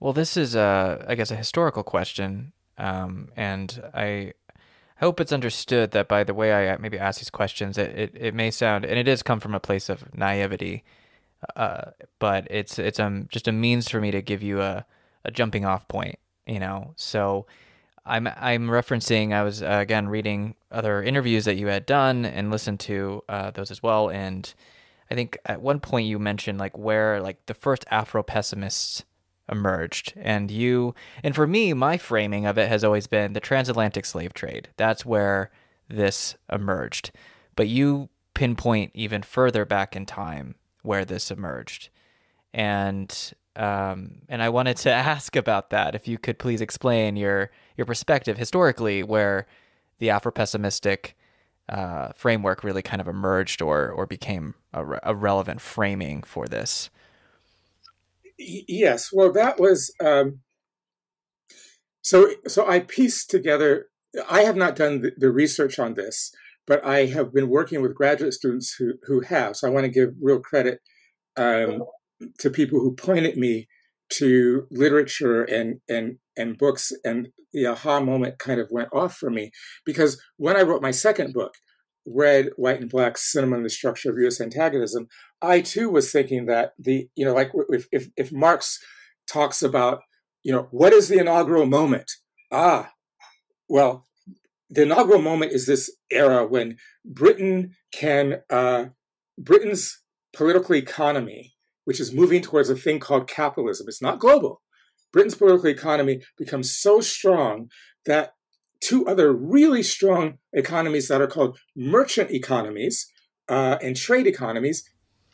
Well, this is, a, I guess, a historical question, um, and I hope it's understood that by the way I maybe ask these questions, it, it, it may sound, and it does come from a place of naivety, uh, but it's it's um just a means for me to give you a, a jumping off point, you know. So I'm I'm referencing I was uh, again reading other interviews that you had done and listened to uh, those as well, and I think at one point you mentioned like where like the first Afro pessimists emerged. And you and for me my framing of it has always been the transatlantic slave trade. That's where this emerged. But you pinpoint even further back in time where this emerged. And um, and I wanted to ask about that if you could please explain your your perspective historically where the Afro-pessimistic uh, framework really kind of emerged or or became a, re- a relevant framing for this. Yes, well, that was um, so. So I pieced together. I have not done the, the, research on this, but I have been working with graduate students who who have. So I want to give real credit um, to people who pointed me to literature and and and books and the aha moment kind of went off for me because when I wrote my second book, Red, White, and Black Cinema and the Structure of U.S. Antagonism, I too was thinking that the, you know, like if, if, if Marx talks about, you know, what is the inaugural moment? Ah, well, the inaugural moment is this era when Britain can, uh, Britain's political economy, which is moving towards a thing called capitalism, it's not global. Britain's political economy becomes so strong that two other really strong economies that are called merchant economies uh, and trade economies,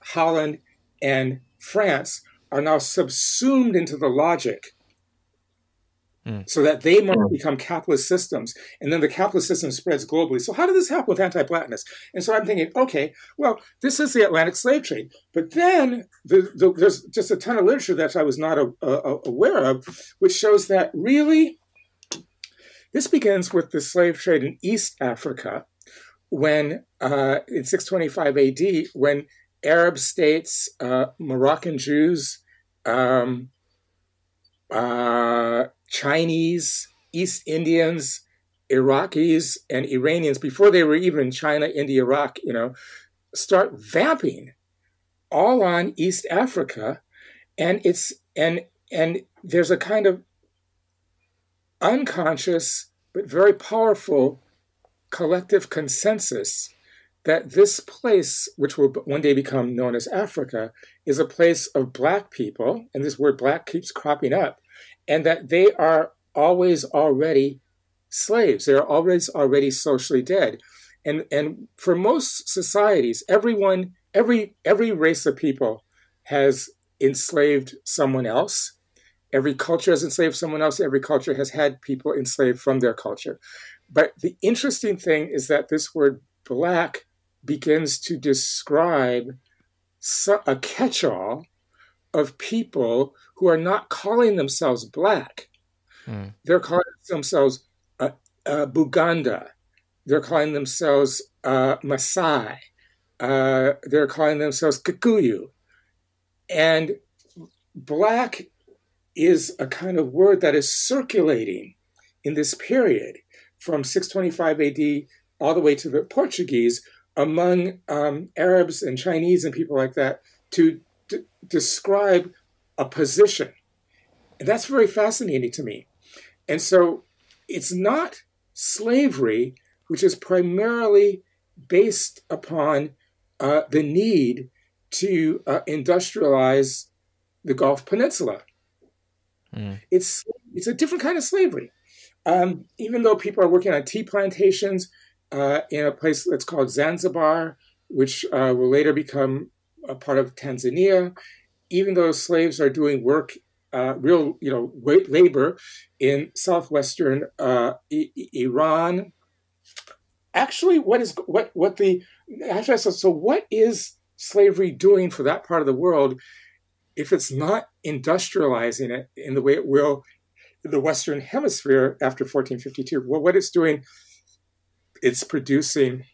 Holland and France, are now subsumed into the logic Mm. so that they must hmm. become capitalist systems. And then the capitalist system spreads globally. So, how did this happen with anti blackness? And so I'm thinking, okay, well, this is the Atlantic slave trade. But then the, the, there's just a ton of literature that I was not a, a, aware of, which shows that really this begins with the slave trade in East Africa when, uh, in 625 AD, when Arab states, uh, Moroccan Jews, um, uh, Chinese, East Indians, Iraqis, and Iranians, before they were even China, India, Iraq, you know, start vamping all on East Africa. And it's and and there's a kind of unconscious but very powerful collective consensus that this place, which will one day become known as Africa, is a place of black people, and this word black keeps cropping up, and that they are always already slaves. They're always already socially dead. And and for most societies, everyone, every every race of people has enslaved someone else Every culture has enslaved someone else. Every culture has had people enslaved from their culture. But the interesting thing is that this word black begins to describe a catch all of people who are not calling themselves black. Mm. They're calling themselves uh, uh, Buganda. They're calling themselves uh, Maasai. Uh, they're calling themselves Kikuyu. And black is a kind of word that is circulating in this period from 625 AD all the way to the Portuguese among um, Arabs and Chinese and people like that to d- describe a position. And that's very fascinating to me. And so it's not slavery, which is primarily based upon uh, the need to uh, industrialize the Gulf Peninsula. Mm. It's it's a different kind of slavery. Um, even though people are working on tea plantations uh, in a place that's called Zanzibar, which uh, will later become a part of Tanzania, even though slaves are doing work, uh, real you know labor in southwestern uh, Iran. Actually, what is what what the actually so what is slavery doing for that part of the world if it's not industrializing it in the way it will the Western Hemisphere after 1452, well, what it's doing, it's producing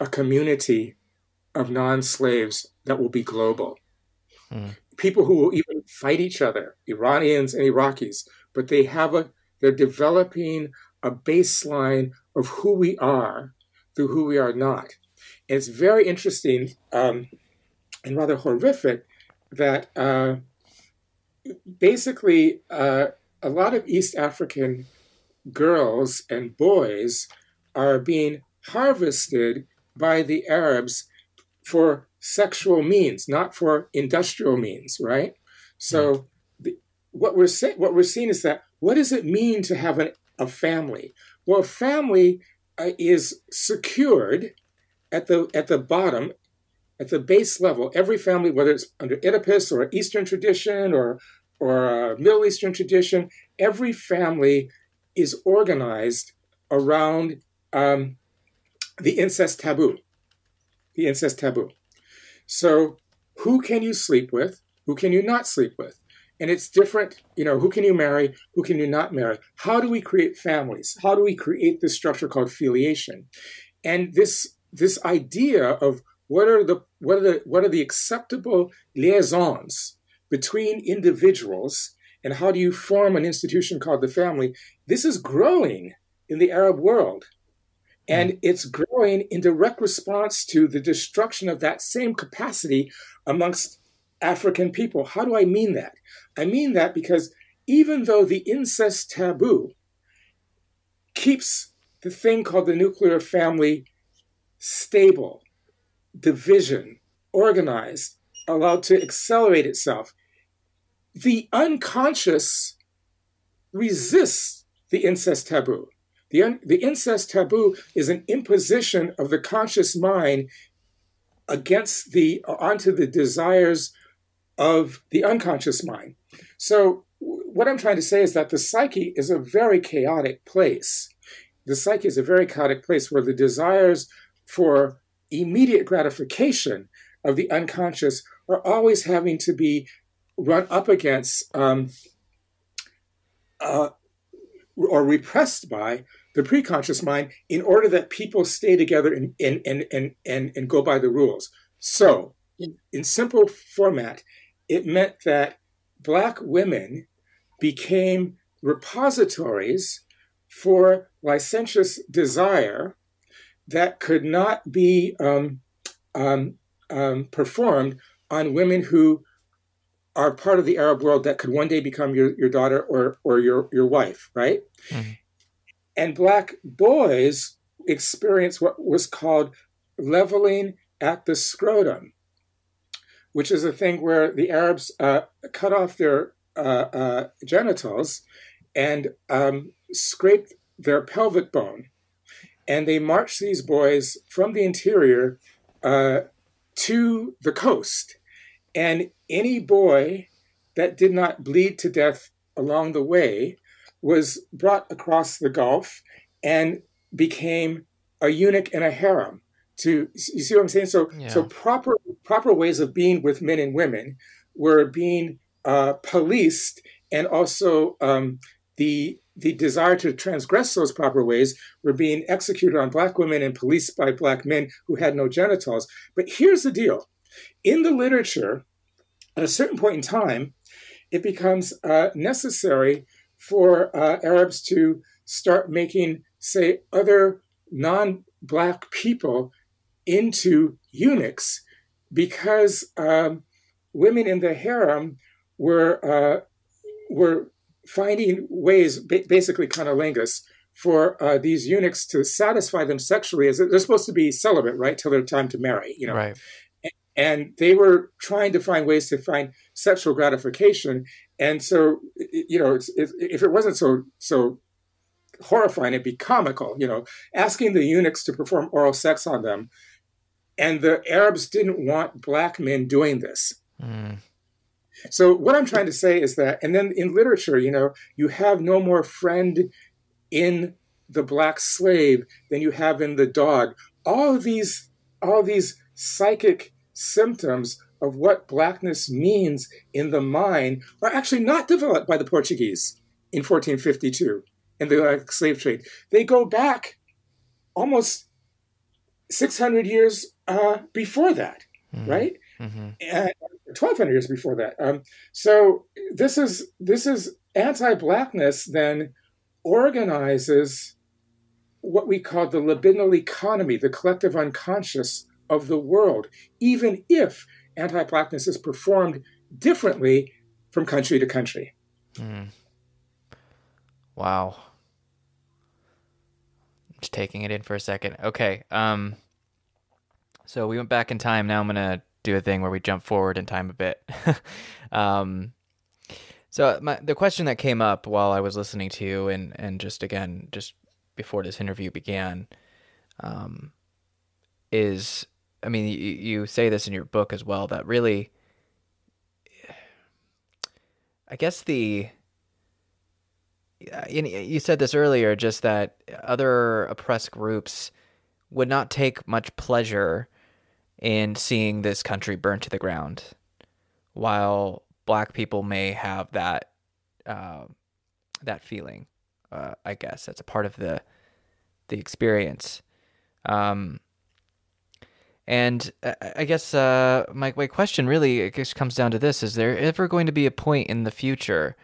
a community of non slaves that will be global. Mm. People who will even fight each other, Iranians and Iraqis, but they have a they're developing a baseline of who we are through who we are not. And it's very interesting um, and rather horrific that uh, basically uh, a lot of East African girls and boys are being harvested by the Arabs for sexual means, not for industrial means, right? So the, what we're saying, what we're seeing is that what does it mean to have an, a family? Well, family uh, is secured at the at the bottom, at the base level. Every family, whether it's under Oedipus or Eastern tradition or or Middle Eastern tradition, every family is organized around um, the incest taboo. The incest taboo. So, who can you sleep with? Who can you not sleep with? And it's different, you know, who can you marry? Who can you not marry? How do we create families? How do we create this structure called filiation? And this this idea of what are the what are the what are the acceptable liaisons between individuals and how do you form an institution called the family? This is growing in the Arab world. Hmm. And it's growing in direct response to the destruction of that same capacity amongst African people. How do I mean that? I mean that because even though the incest taboo keeps the thing called the nuclear family stable, division, organized, allowed to accelerate itself, the unconscious resists the incest taboo. The, the incest taboo is an imposition of the conscious mind against the onto the desires of the unconscious mind. So what I'm trying to say is that the psyche is a very chaotic place. The psyche is a very chaotic place where the desires for immediate gratification of the unconscious are always having to be run up against um, uh, or repressed by the preconscious mind in order that people stay together and, and, and, and, and, and go by the rules. So, in, in simple format, it meant that Black women became repositories for licentious desire that could not be um, um, um, performed on women who are part of the Arab world that could one day become your, your daughter or, or your, your wife, right? Mm-hmm. And black boys experience what was called leveling at the scrotum, which is a thing where the Arabs uh, cut off their uh, uh, genitals and um, scraped their pelvic bone. And they marched these boys from the interior uh, to the coast. And any boy that did not bleed to death along the way was brought across the Gulf and became a eunuch in a harem. To you see what I'm saying? So yeah. so proper proper ways of being with men and women were being uh, policed, and also um, the the desire to transgress those proper ways were being executed on black women and policed by black men who had no genitals. But here's the deal: in the literature, at a certain point in time, it becomes uh, necessary for uh, Arabs to start making, say, other non black people into eunuchs because um, women in the harem were, uh, were finding ways, basically cunnilingus, for uh, these eunuchs to satisfy them sexually as they're supposed to be celibate, right, till their time to marry, you know. Right. And they were trying to find ways to find sexual gratification, and so, you know, it's, it's, if it wasn't so so horrifying, it'd be comical. You know, asking the eunuchs to perform oral sex on them, and the Arabs didn't want black men doing this. Mm. So what I'm trying to say is that, and then in literature, you know, you have no more friend in the black slave than you have in the dog. All of these, all these psychic symptoms of what blackness means in the mind are actually not developed by the Portuguese in 1452 in the uh, slave trade. They go back almost 600 years uh, before that, mm-hmm. right? Mm-hmm. And 1200 years before that. Um, so this is this is anti-blackness then organizes what we call the libidinal economy, the collective unconscious of the world, even if anti-blackness is performed differently from country to country. Mm. Wow. Just taking it in for a second. Okay. Um, so we went back in time. Now I'm gonna do a thing where we jump forward in time a bit. um, so my, the question that came up while I was listening to you, and and just again, just before this interview began, um, is I mean, you, you say this in your book as well that really, I guess the you said this earlier, just that other oppressed groups would not take much pleasure in seeing this country burn to the ground, while black people may have that uh, that feeling. Uh, I guess that's a part of the the experience. Um, and I guess uh, my my question really I guess comes down to this: Is there ever going to be a point in the future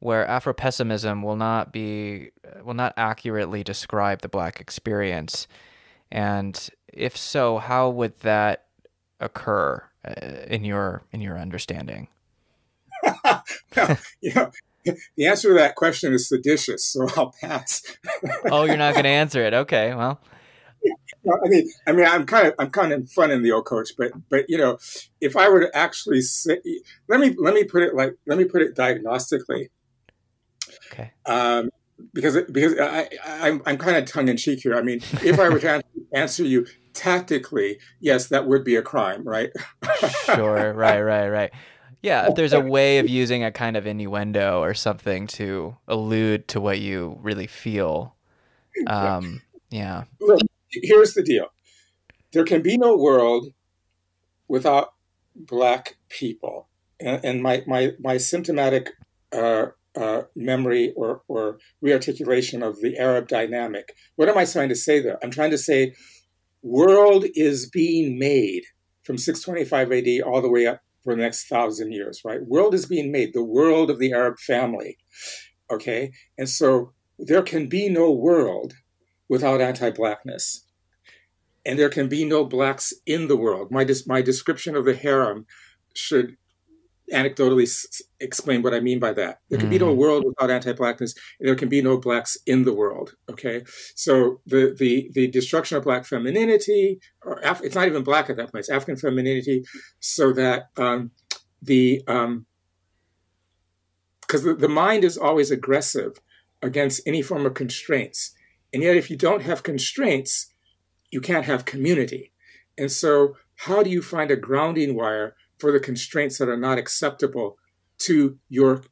where Afro pessimism will not be will not accurately describe the black experience? And if so, how would that occur uh, in your in your understanding? well, you know, the answer to that question is seditious, so I'll pass. oh, you're not going to answer it. Okay, well. I mean, I mean, I'm kind of, I'm kind of fun in the old coach, but, but you know, if I were to actually say, let me, let me put it like, let me put it diagnostically. Okay. Um, because, because I, I'm, I'm kind of tongue in cheek here. I mean, if I were to answer you tactically, yes, that would be a crime, right? sure. Right. Right. Right. Yeah, if there's a way of using a kind of innuendo or something to allude to what you really feel. Um, yeah. Look, here's the deal there can be no world without black people. And, and my, my, my symptomatic uh, uh, memory or, or rearticulation of the Arab dynamic. What am I trying to say there? I'm trying to say world is being made from 625 AD all the way up for the next thousand years, right? World is being made, the world of the Arab family. Okay. And so there can be no world without anti blackness. And there can be no blacks in the world. My, my description of the harem should anecdotally s- explain what I mean by that. There can mm. be no mm. world without anti-blackness, and there can be no blacks in the world. Okay, so the the the destruction of black femininity, or Af- it's not even black at that point; it's African femininity, so that um, the because um, the, the mind is always aggressive against any form of constraints, and yet if you don't have constraints, you can't have community, and so how do you find a grounding wire? For the constraints that are not acceptable to your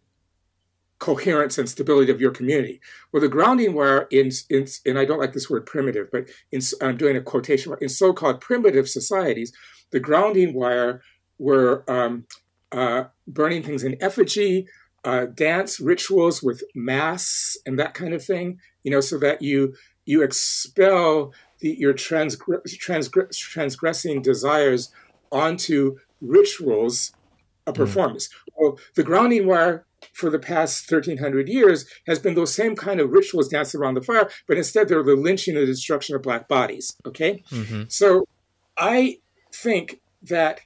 coherence and stability of your community. Well, the grounding wire in, in and I don't like this word primitive, but in, I'm doing a quotation in so-called primitive societies, the grounding wire were um, uh, burning things in effigy, uh, dance rituals with mass and that kind of thing. You know, so that you you expel the, your transgr- transgr- transgressing desires onto rituals of hmm. performance. Mm. Well, the grounding wire for the past 1300 years has been those same kind of rituals danced around the fire, but instead they're the lynching and destruction of black bodies. Okay? Mm-hmm. So I think that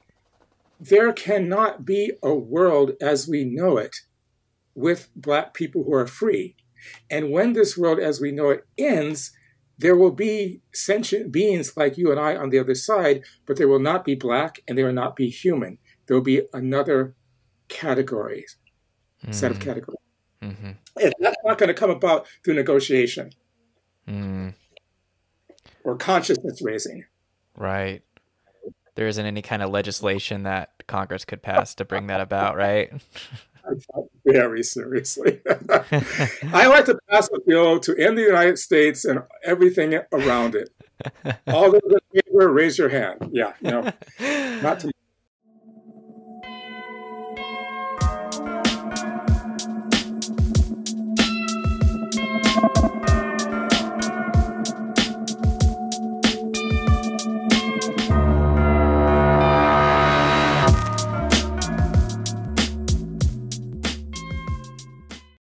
there cannot be a world as we know it with black people who are free. And when this world as we know it ends, there will be sentient beings like you and I on the other side, but they will not be black and they will not be human. There will be another category, mm. set of mm. categories. Mm-hmm. And that's not going to come about through negotiation mm. or consciousness raising. Right. There isn't any kind of legislation that Congress could pass to bring that about, right? very seriously. I like to pass a bill to end the United States and everything around it. All those in favor, raise your hand. Yeah, no, not to.